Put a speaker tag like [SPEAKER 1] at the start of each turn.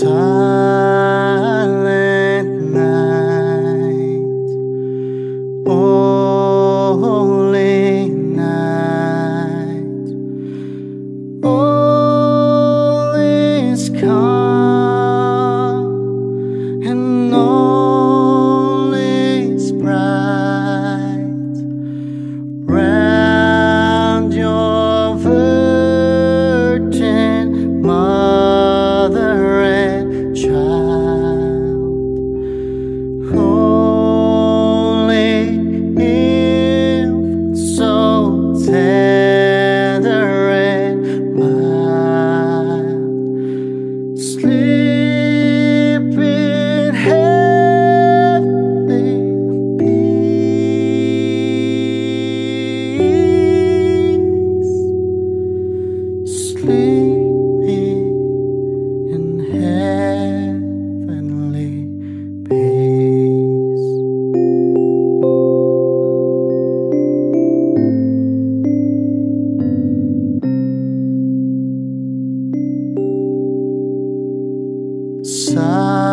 [SPEAKER 1] silent night. Oh. side.